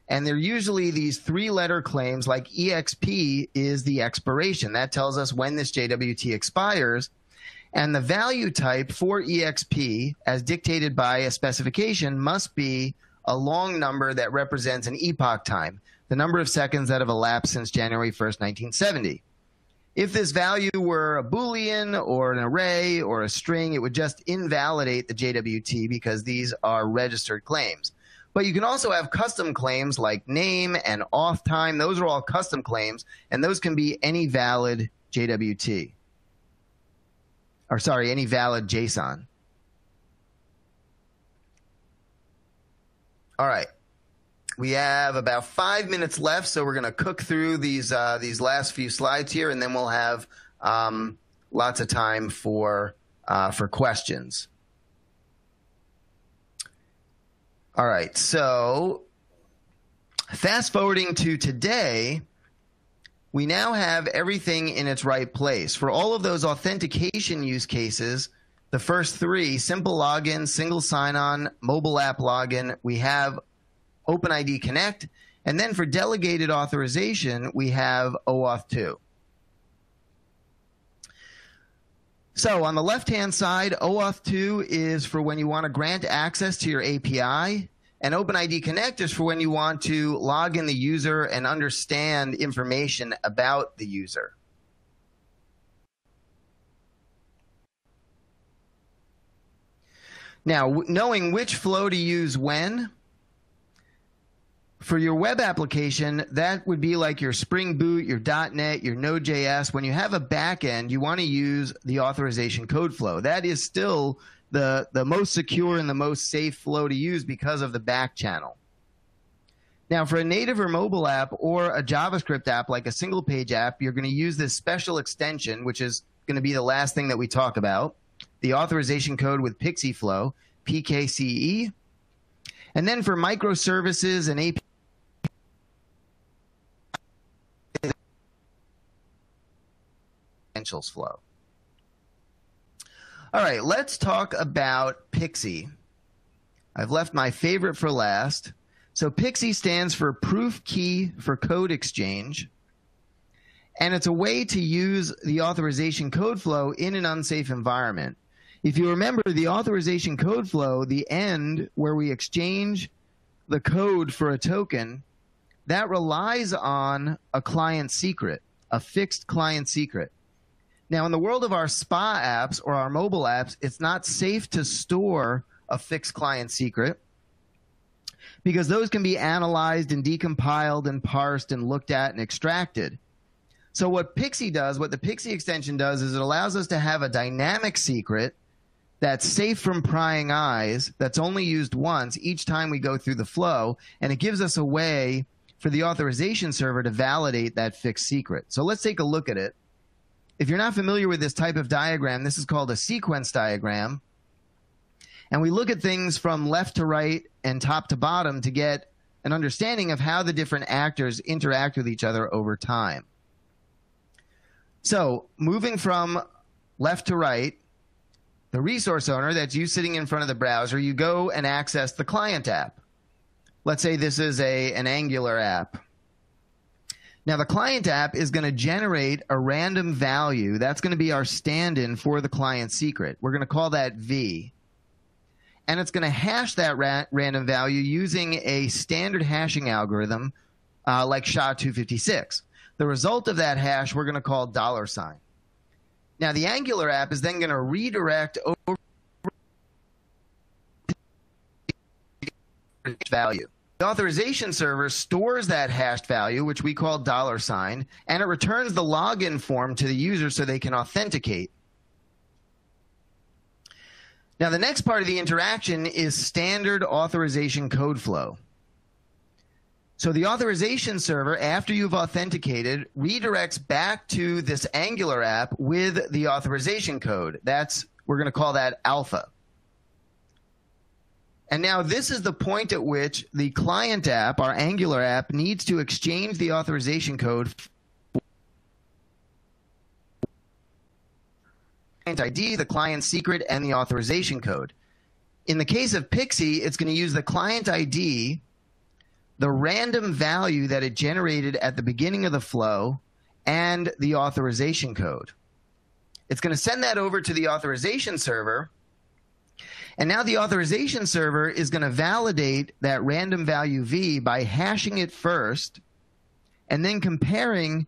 And they're usually these three letter claims, like EXP is the expiration. That tells us when this JWT expires. And the value type for EXP, as dictated by a specification, must be a long number that represents an epoch time the number of seconds that have elapsed since January 1st, 1970. If this value were a Boolean or an array or a string, it would just invalidate the JWT because these are registered claims. But you can also have custom claims like name and auth time. Those are all custom claims, and those can be any valid JWT. Or, sorry, any valid JSON. All right. We have about five minutes left, so we're going to cook through these uh, these last few slides here, and then we'll have um, lots of time for uh, for questions. All right, so fast forwarding to today, we now have everything in its right place. For all of those authentication use cases, the first three simple login, single sign on, mobile app login, we have OpenID Connect. And then for delegated authorization, we have OAuth 2. So on the left-hand side, OAuth 2 is for when you want to grant access to your API, and OpenID Connect is for when you want to log in the user and understand information about the user. Now, knowing which flow to use when, for your web application, that would be like your Spring Boot, your .NET, your Node.js. When you have a backend, you want to use the authorization code flow. That is still the, the most secure and the most safe flow to use because of the back channel. Now, for a native or mobile app or a JavaScript app like a single page app, you're going to use this special extension, which is going to be the last thing that we talk about the authorization code with PKCE Flow, PKCE. And then for microservices and API credentials flow. All right, let's talk about Pixie. I've left my favorite for last. So Pixie stands for Proof Key for Code Exchange. And it's a way to use the authorization code flow in an unsafe environment. If you remember the authorization code flow, the end where we exchange the code for a token, that relies on a client secret, a fixed client secret. Now, in the world of our spa apps or our mobile apps, it's not safe to store a fixed client secret because those can be analyzed and decompiled and parsed and looked at and extracted. So, what Pixie does, what the Pixie extension does, is it allows us to have a dynamic secret that's safe from prying eyes, that's only used once each time we go through the flow, and it gives us a way for the authorization server to validate that fixed secret. So, let's take a look at it. If you're not familiar with this type of diagram, this is called a sequence diagram. And we look at things from left to right and top to bottom to get an understanding of how the different actors interact with each other over time. So, moving from left to right, the resource owner, that's you sitting in front of the browser, you go and access the client app. Let's say this is a, an Angular app. Now, the client app is going to generate a random value. That's going to be our stand in for the client secret. We're going to call that V. And it's going to hash that ra- random value using a standard hashing algorithm uh, like SHA-256. The result of that hash we're going to call dollar sign. Now, the Angular app is then going to redirect over value. The authorization server stores that hashed value, which we call dollar sign, and it returns the login form to the user so they can authenticate. Now, the next part of the interaction is standard authorization code flow. So the authorization server, after you've authenticated, redirects back to this Angular app with the authorization code. That's, we're going to call that alpha. And now this is the point at which the client app, our Angular app, needs to exchange the authorization code client ID, the client secret, and the authorization code. In the case of Pixie, it's going to use the client ID, the random value that it generated at the beginning of the flow, and the authorization code. It's going to send that over to the authorization server and now the authorization server is going to validate that random value V by hashing it first and then comparing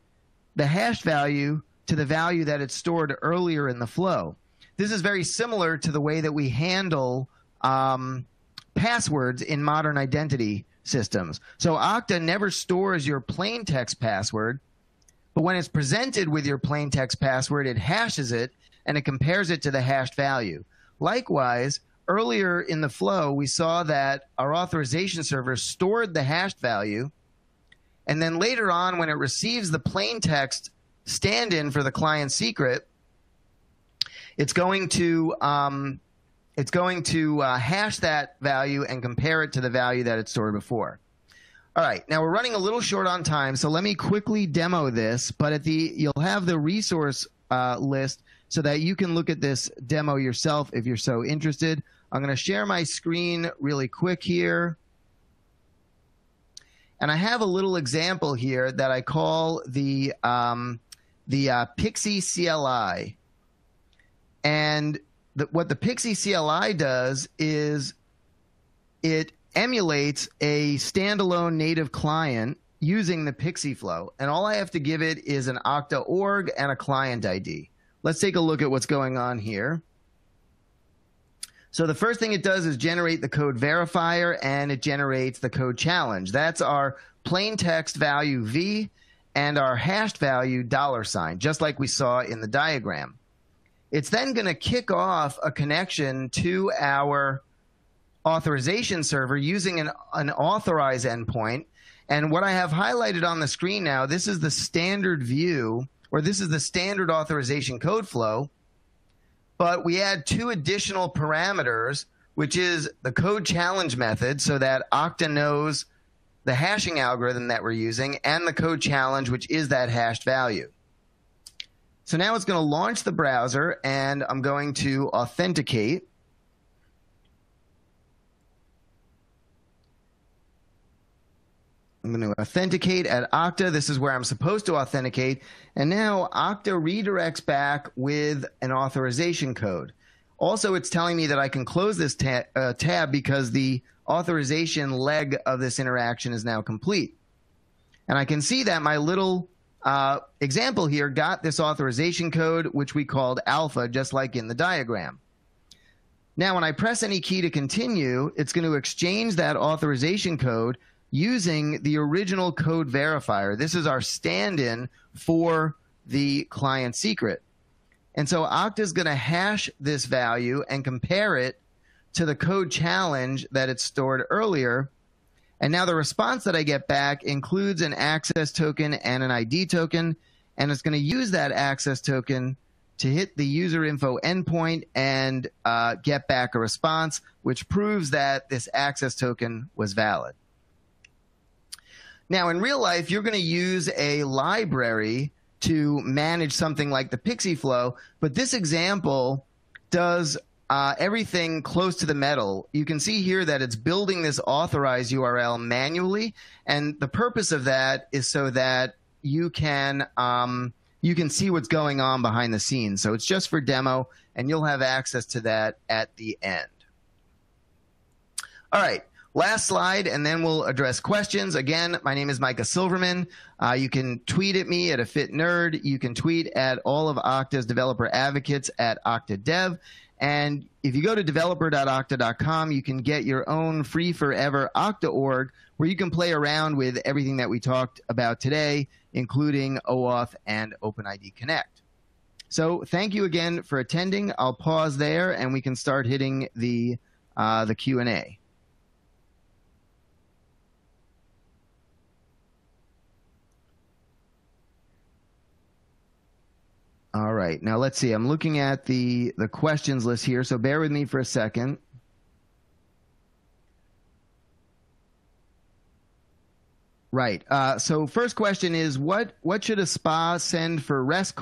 the hash value to the value that it stored earlier in the flow. This is very similar to the way that we handle um, passwords in modern identity systems. So Okta never stores your plain text password, but when it's presented with your plain text password, it hashes it and it compares it to the hashed value. Likewise, earlier in the flow, we saw that our authorization server stored the hashed value. And then later on, when it receives the plain text stand in for the client secret, it's going to um, it's going to uh, hash that value and compare it to the value that it stored before. All right, now we're running a little short on time, so let me quickly demo this. But at the you'll have the resource uh, list so that you can look at this demo yourself if you're so interested. I'm going to share my screen really quick here. And I have a little example here that I call the um, the uh, PKCE CLI. And the, what the Pixie CLI does is it emulates a standalone native client using the Pixie flow. And all I have to give it is an Okta org and a client ID. Let's take a look at what's going on here. So the first thing it does is generate the code verifier and it generates the code challenge. That's our plain text value V and our hashed value dollar sign, just like we saw in the diagram. It's then going to kick off a connection to our authorization server using an, an authorize endpoint. And what I have highlighted on the screen now, this is the standard view, or this is the standard authorization code flow. But we add two additional parameters, which is the code challenge method, so that Okta knows the hashing algorithm that we're using, and the code challenge, which is that hashed value. So now it's going to launch the browser, and I'm going to authenticate. I'm going to authenticate at Okta. This is where I'm supposed to authenticate. And now Okta redirects back with an authorization code. Also, it's telling me that I can close this ta- uh, tab because the authorization leg of this interaction is now complete. And I can see that my little uh, example here got this authorization code, which we called alpha, just like in the diagram. Now, when I press any key to continue, it's going to exchange that authorization code using the original code verifier. This is our stand in for the client secret. And so Okta is going to hash this value and compare it to the code challenge that it stored earlier. And now the response that I get back includes an access token and an ID token. And it's going to use that access token to hit the user info endpoint and uh, get back a response, which proves that this access token was valid. Now, in real life, you're going to use a library to manage something like the Pixie flow, but this example does uh, everything close to the metal. You can see here that it's building this authorized URL manually, and the purpose of that is so that you can um, you can see what's going on behind the scenes. So it's just for demo, and you'll have access to that at the end. All right. Last slide, and then we'll address questions. Again, my name is Micah Silverman. Uh, you can tweet at me at afitnerd. You can tweet at all of Okta's developer advocates at OktaDev. And if you go to developer.okta.com, you can get your own free forever Okta org where you can play around with everything that we talked about today, including OAuth and OpenID Connect. So thank you again for attending. I'll pause there and we can start hitting the uh, the Q&A. All right. Now let's see. I'm looking at the the questions list here, so bear with me for a second. Right. Uh, so first question is what what should a spa send for REST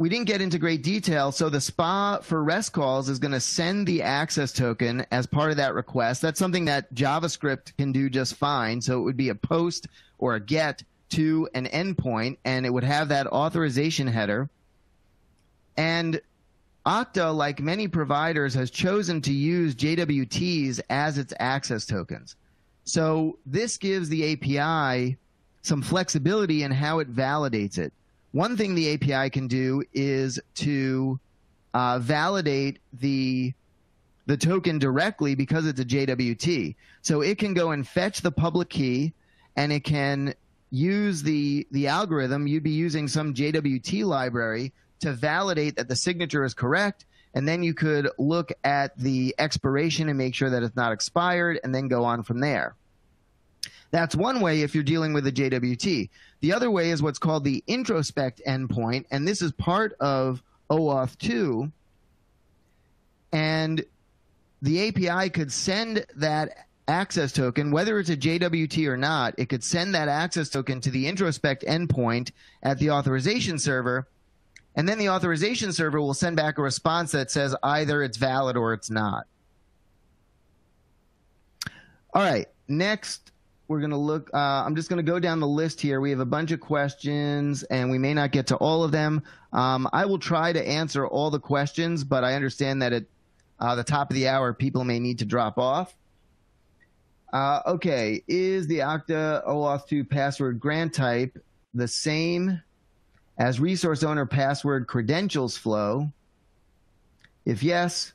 we didn't get into great detail. So the SPA for REST calls is going to send the access token as part of that request. That's something that JavaScript can do just fine. So it would be a post or a get to an endpoint, and it would have that authorization header. And Okta, like many providers, has chosen to use JWTs as its access tokens. So this gives the API some flexibility in how it validates it. One thing the API can do is to uh, validate the the token directly because it's a JWT. So it can go and fetch the public key, and it can use the the algorithm, you'd be using some JWT library to validate that the signature is correct, and then you could look at the expiration and make sure that it's not expired, and then go on from there. That's one way if you're dealing with a JWT. The other way is what's called the introspect endpoint, and this is part of OAuth 2. And the API could send that access token, whether it's a JWT or not, it could send that access token to the introspect endpoint at the authorization server. And then the authorization server will send back a response that says either it's valid or it's not. All right, next we're going to look. Uh, I'm just going to go down the list here. We have a bunch of questions, and we may not get to all of them. Um, I will try to answer all the questions, but I understand that at uh, the top of the hour, people may need to drop off. Uh, okay, is the Okta OAuth 2 password grant type the same as resource owner password credentials flow? If yes,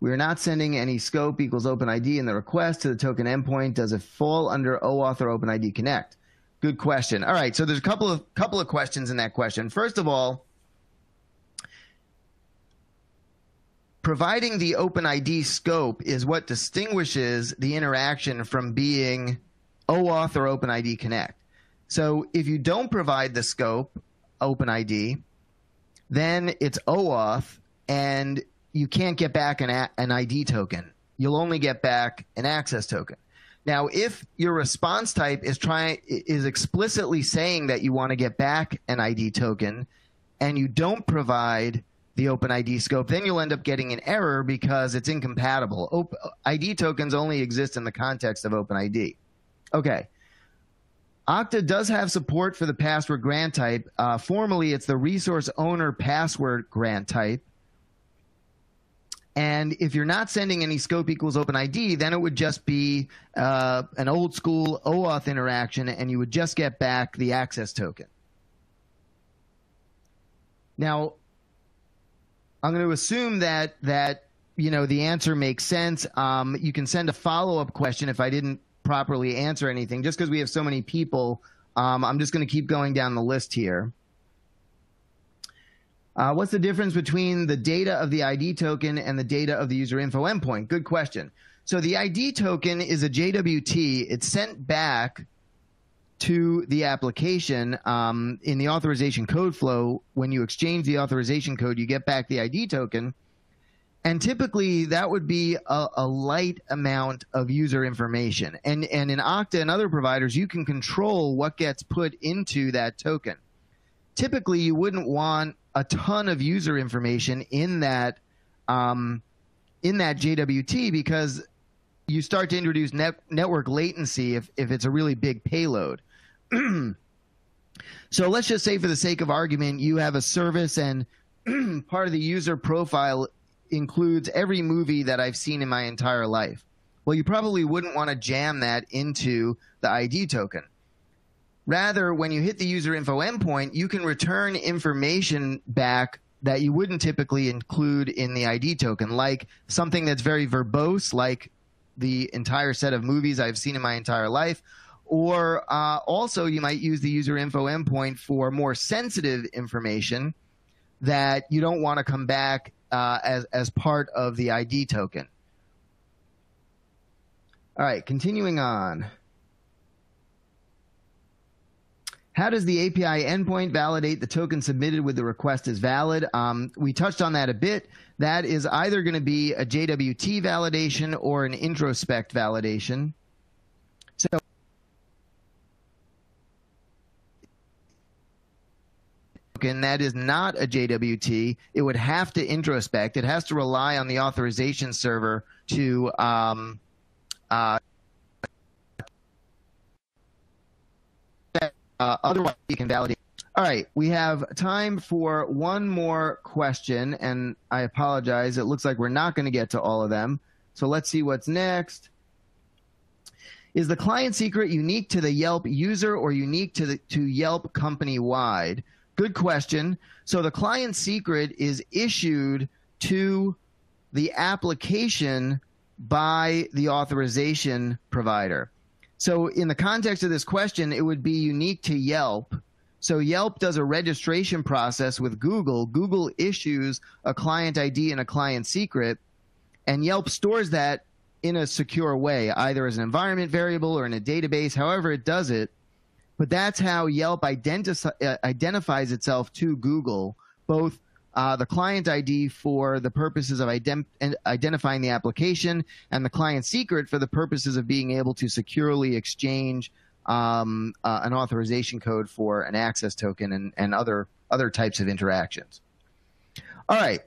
we are not sending any scope equals OpenID in the request to the token endpoint. Does it fall under OAuth or OpenID Connect? Good question. All right, so there's a couple of couple of questions in that question. First of all, providing the OpenID scope is what distinguishes the interaction from being OAuth or OpenID Connect. So if you don't provide the scope, OpenID, then it's OAuth and you can't get back an, an ID token. You'll only get back an access token. Now, if your response type is trying is explicitly saying that you want to get back an ID token, and you don't provide the OpenID scope, then you'll end up getting an error because it's incompatible. Op- ID tokens only exist in the context of OpenID. Okay. Okta does have support for the password grant type. Uh, formally, it's the resource owner password grant type. And if you're not sending any scope equals open ID, then it would just be uh, an old school OAuth interaction, and you would just get back the access token. Now, I'm going to assume that that you know the answer makes sense. Um, you can send a follow up question if I didn't properly answer anything, just because we have so many people. Um, I'm just going to keep going down the list here. Uh, what's the difference between the data of the ID token and the data of the user info endpoint? Good question. So the ID token is a JWT. It's sent back to the application um, in the authorization code flow. When you exchange the authorization code, you get back the ID token. And typically, that would be a, a light amount of user information. And, and in Okta and other providers, you can control what gets put into that token. Typically, you wouldn't want a ton of user information in that um, in that JWT because you start to introduce net, network latency if, if it's a really big payload. so let's just say, for the sake of argument, you have a service and part of the user profile includes every movie that I've seen in my entire life. Well, you probably wouldn't want to jam that into the ID token. Rather, when you hit the user info endpoint, you can return information back that you wouldn't typically include in the ID token, like something that's very verbose, like the entire set of movies I've seen in my entire life. Or uh, also, you might use the user info endpoint for more sensitive information that you don't want to come back uh, as, as part of the ID token. All right, continuing on. How does the API endpoint validate the token submitted with the request is valid? Um, we touched on that a bit. That is either going to be a JWT validation or an introspect validation. So token that is not a JWT, it would have to introspect. It has to rely on the authorization server to um, uh, Uh, otherwise, you can validate. All right, we have time for one more question, and I apologize. It looks like we're not going to get to all of them. So let's see what's next. Is the client secret unique to the Yelp user or unique to the to Yelp company wide? Good question. So the client secret is issued to the application by the authorization provider. So, in the context of this question, it would be unique to Yelp. So, Yelp does a registration process with Google. Google issues a client ID and a client secret, and Yelp stores that in a secure way, either as an environment variable or in a database, however it does it. But that's how Yelp identi- uh, identifies itself to Google, both uh, the client ID for the purposes of ident- identifying the application and the client secret for the purposes of being able to securely exchange um, uh, an authorization code for an access token and, and other other types of interactions. All right.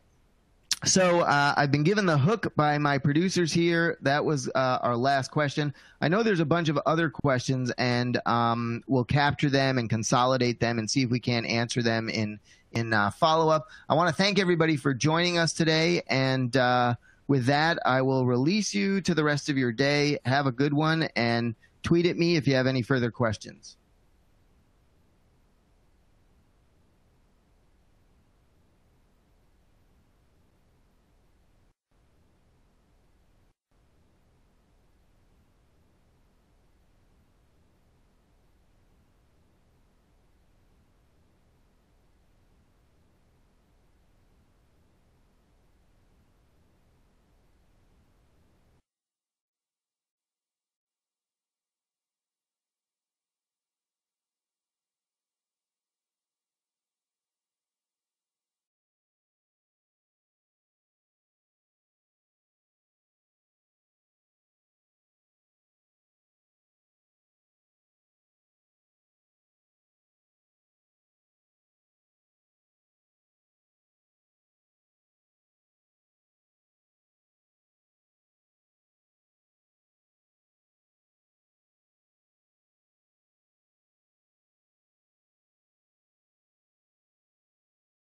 So uh, I've been given the hook by my producers here. That was uh, our last question. I know there's a bunch of other questions, and um, we'll capture them and consolidate them and see if we can answer them in in uh, follow up. I want to thank everybody for joining us today, and uh, with that, I will release you to the rest of your day. Have a good one, and tweet at me if you have any further questions.